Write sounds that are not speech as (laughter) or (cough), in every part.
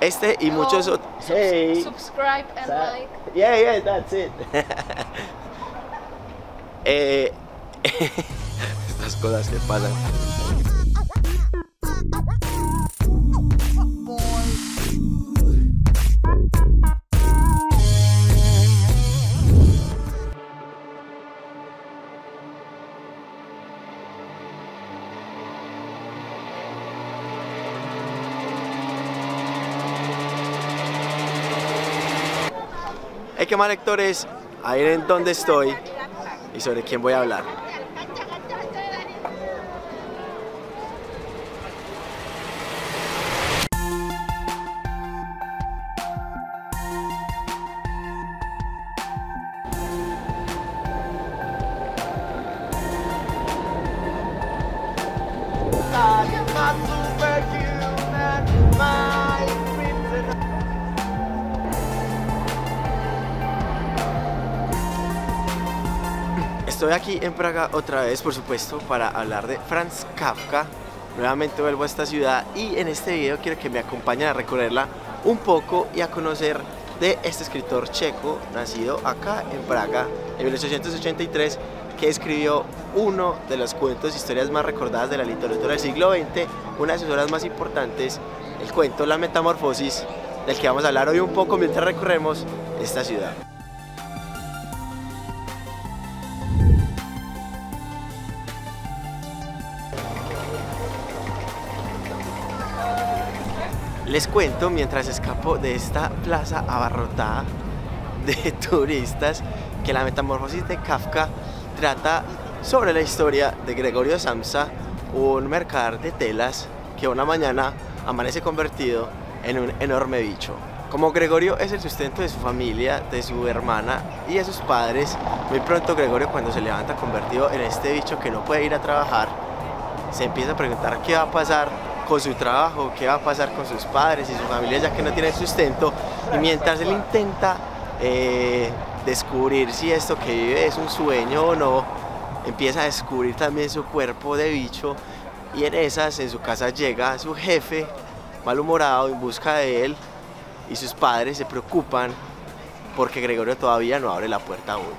Este y muchos otros. Hey. Subscribe and Sa- like. Yeah, yeah, that's it. (laughs) eh, (laughs) estas cosas que pasan. Hay que más lectores, ahí en donde estoy y sobre quién voy a hablar. Estoy aquí en Praga otra vez, por supuesto, para hablar de Franz Kafka. Nuevamente vuelvo a esta ciudad y en este video quiero que me acompañen a recorrerla un poco y a conocer de este escritor checo, nacido acá en Praga en 1883, que escribió uno de los cuentos historias más recordadas de la literatura del siglo XX, una de sus obras más importantes, el cuento La Metamorfosis, del que vamos a hablar hoy un poco mientras recorremos esta ciudad. Les cuento mientras escapo de esta plaza abarrotada (laughs) de turistas que la metamorfosis de Kafka trata sobre la historia de Gregorio Samsa, un mercader de telas que una mañana amanece convertido en un enorme bicho. Como Gregorio es el sustento de su familia, de su hermana y de sus padres, muy pronto Gregorio cuando se levanta convertido en este bicho que no puede ir a trabajar, se empieza a preguntar qué va a pasar con su trabajo, qué va a pasar con sus padres y su familia ya que no tiene sustento. Y mientras él intenta eh, descubrir si esto que vive es un sueño o no, empieza a descubrir también su cuerpo de bicho. Y en esas en su casa llega su jefe malhumorado en busca de él. Y sus padres se preocupan porque Gregorio todavía no abre la puerta aún.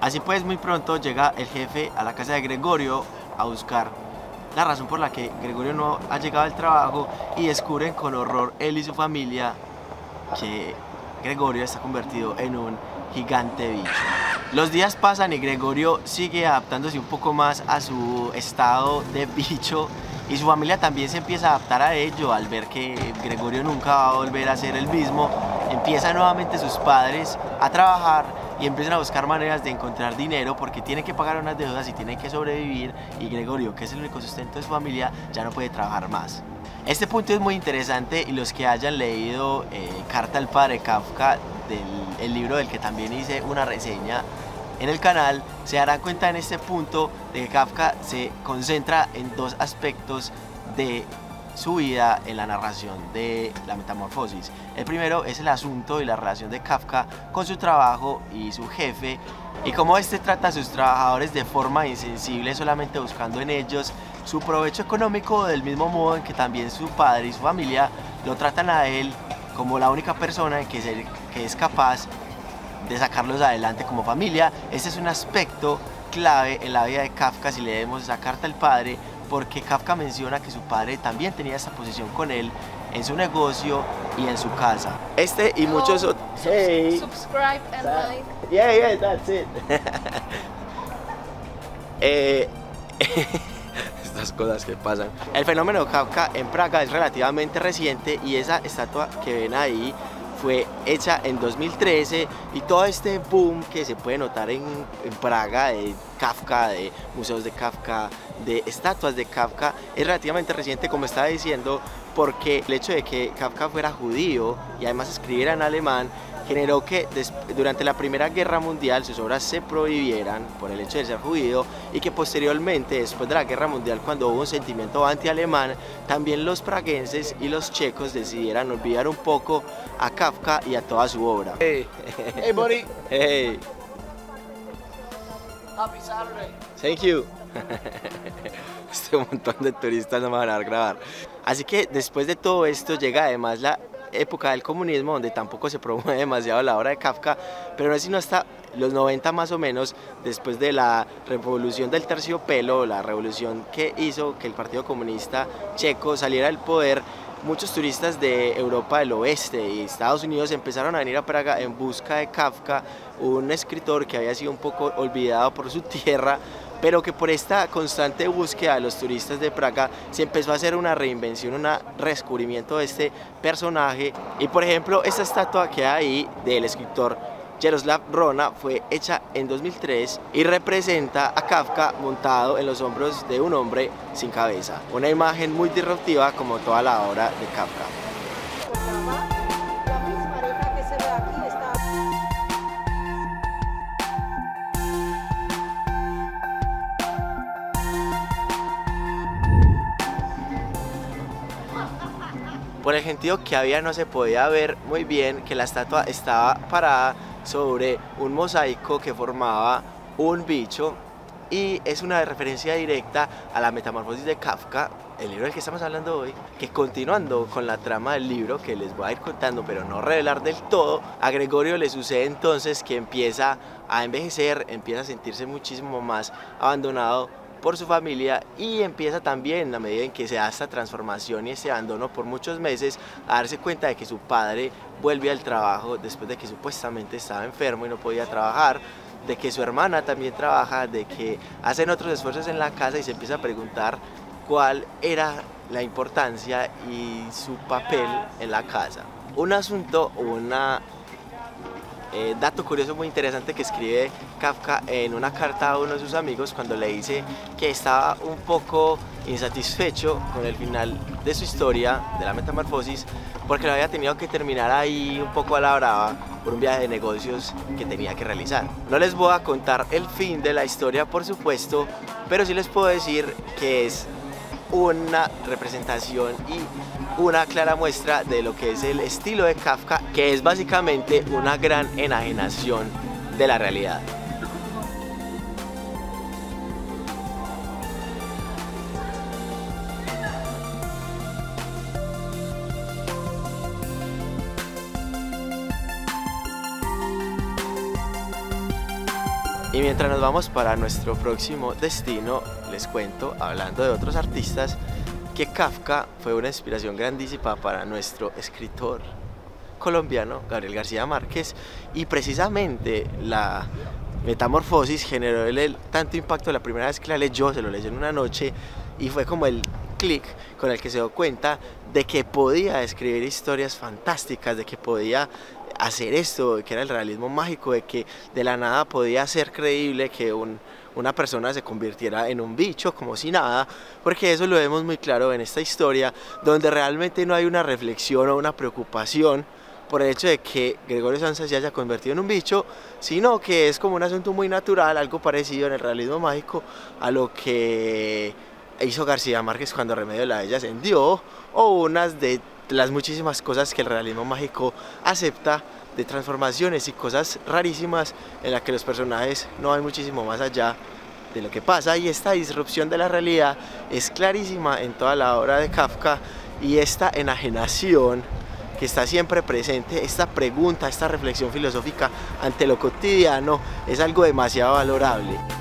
Así pues muy pronto llega el jefe a la casa de Gregorio a buscar la razón por la que Gregorio no ha llegado al trabajo y descubren con horror él y su familia que Gregorio está convertido en un gigante bicho. Los días pasan y Gregorio sigue adaptándose un poco más a su estado de bicho y su familia también se empieza a adaptar a ello al ver que Gregorio nunca va a volver a ser el mismo. Empiezan nuevamente sus padres a trabajar y empiezan a buscar maneras de encontrar dinero porque tienen que pagar unas deudas y tienen que sobrevivir y Gregorio, que es el único sustento de su familia, ya no puede trabajar más. Este punto es muy interesante y los que hayan leído eh, Carta al Padre Kafka, del el libro del que también hice una reseña en el canal, se darán cuenta en este punto de que Kafka se concentra en dos aspectos de su vida en la narración de la metamorfosis. El primero es el asunto y la relación de Kafka con su trabajo y su jefe y cómo este trata a sus trabajadores de forma insensible solamente buscando en ellos su provecho económico del mismo modo en que también su padre y su familia lo tratan a él como la única persona que, se- que es capaz de sacarlos adelante como familia. Este es un aspecto clave en la vida de Kafka si leemos esa carta al padre, porque Kafka menciona que su padre también tenía esta posición con él en su negocio y en su casa. Este y muchos Oh, otros... subs- Subscribe and like. Yeah, yeah, that's it. (laughs) Eh, (laughs) estas cosas que pasan. El fenómeno de Kafka en Praga es relativamente reciente y esa estatua que ven ahí fue hecha en 2013 y todo este boom que se puede notar en, en Praga de Kafka, de museos de Kafka, de estatuas de Kafka es relativamente reciente como estaba diciendo porque el hecho de que Kafka fuera judío y además escribiera en alemán generó que durante la Primera Guerra Mundial sus obras se prohibieran por el hecho de ser judío y que posteriormente, después de la Guerra Mundial, cuando hubo un sentimiento anti-alemán, también los praguenses y los checos decidieran olvidar un poco a Kafka y a toda su obra. Hey, (laughs) hey, buddy. Hey, Happy Saturday. thank you. (laughs) Este montón de turistas no me van a dejar grabar. Así que después de todo esto llega además la época del comunismo, donde tampoco se promueve (laughs) demasiado la obra de Kafka, pero no es sino hasta los 90 más o menos, después de la revolución del terciopelo, la revolución que hizo que el Partido Comunista Checo saliera del poder, muchos turistas de Europa del Oeste y Estados Unidos empezaron a venir a Praga en busca de Kafka, un escritor que había sido un poco olvidado por su (laughs) tierra, pero que por esta constante búsqueda de los turistas de Praga se empezó a hacer una reinvención, un redescubrimiento de este personaje. Y por ejemplo, esta estatua que hay ahí del escritor Jaroslav Rona fue hecha en 2003 y representa a Kafka montado en los hombros de un hombre sin cabeza. Una imagen muy disruptiva como toda la obra de Kafka. Por el sentido que había no se podía ver muy bien que la estatua estaba parada sobre un mosaico que formaba un bicho. Y es una referencia directa a la metamorfosis de Kafka, el libro del que estamos hablando hoy, que continuando con la trama del libro que les voy a ir contando pero no revelar del todo, a Gregorio le sucede entonces que empieza a envejecer, empieza a sentirse muchísimo más abandonado por su familia y empieza también a medida en que se da esta transformación y este abandono por muchos meses a darse cuenta de que su padre vuelve al trabajo después de que supuestamente estaba enfermo y no podía trabajar de que su hermana también trabaja, de que hacen otros esfuerzos en la casa y se empieza a preguntar cuál era la importancia y su papel en la casa. Un asunto, una eh, dato curioso muy interesante que escribe Kafka en una carta a uno de sus amigos cuando le dice que estaba un poco insatisfecho con el final de su historia, de la metamorfosis, porque lo había tenido que terminar ahí un poco a la brava por un viaje de negocios que tenía que realizar. No les voy a contar el fin de la historia, por supuesto, pero sí les puedo decir que es una representación y una clara muestra de lo que es el estilo de Kafka, que es básicamente una gran enajenación de la realidad. Y mientras nos vamos para nuestro próximo destino, les cuento, hablando de otros artistas, que Kafka fue una inspiración grandísima para nuestro escritor colombiano Gabriel García Márquez y precisamente la metamorfosis generó el, tanto impacto la primera vez que la leyó, se lo leyó en una noche y fue como el clic con el que se dio cuenta de que podía escribir historias fantásticas, de que podía hacer esto, que era el realismo mágico, de que de la nada podía ser creíble que un, una persona se convirtiera en un bicho como si nada, porque eso lo vemos muy claro en esta historia, donde realmente no hay una reflexión o una preocupación por el hecho de que Gregorio Sanz se haya convertido en un bicho, sino que es como un asunto muy natural, algo parecido en el realismo mágico a lo que hizo García Márquez cuando Remedio de la Bella ascendió, o unas de las muchísimas cosas que el realismo mágico acepta de transformaciones y cosas rarísimas en las que los personajes no van muchísimo más allá de lo que pasa y esta disrupción de la realidad es clarísima en toda la obra de Kafka y esta enajenación que está siempre presente, esta pregunta, esta reflexión filosófica ante lo cotidiano es algo demasiado valorable.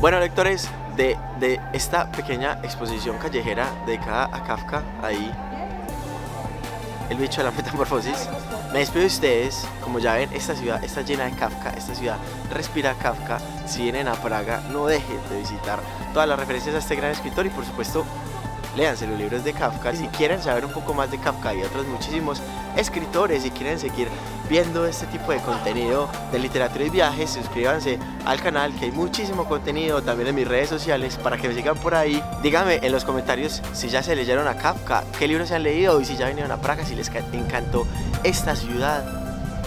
Bueno, lectores, de, de, esta pequeña exposición callejera dedicada a Kafka, ahí, el bicho de la metamorfosis, me despido de ustedes. Como ya ven, esta ciudad está llena de Kafka, esta ciudad respira Kafka. Si vienen a Praga, no dejen de visitar todas las referencias a este gran escritor y, por supuesto, léanse los libros de Kafka. Si quieren saber un poco más de Kafka y otros muchísimos escritores y quieren seguir viendo este tipo de contenido de literatura y viajes, suscríbanse al canal que hay muchísimo contenido también en mis redes sociales para que me sigan por ahí. Díganme en los comentarios si ya se leyeron a Kafka, qué libros se han leído y si ya vinieron a Praga, si les encantó esta ciudad.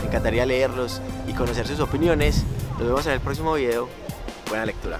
Me encantaría leerlos y conocer sus opiniones. Nos vemos en el próximo video. Buena lectura.